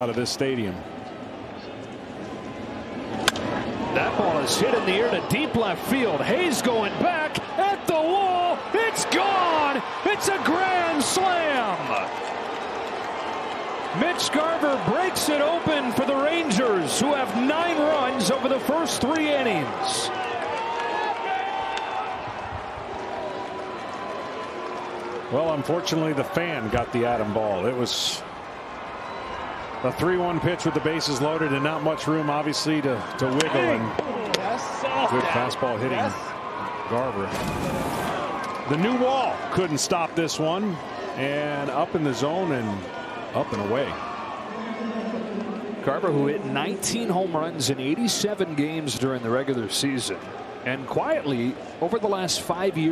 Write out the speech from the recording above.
out of this stadium. That ball is hit in the air to deep left field. Hays going back at the wall. It's gone. It's a grand slam. Mitch Garver breaks it open for the Rangers, who have nine runs over the first three innings. Well, unfortunately, the fan got the Adam ball. It was a 3-1 pitch with the bases loaded and not much room, obviously, to, to wiggle. And good fastball hitting Garver. The new wall couldn't stop this one. And up in the zone and up and away. Garver, who hit 19 home runs in 87 games during the regular season, and quietly over the last five years.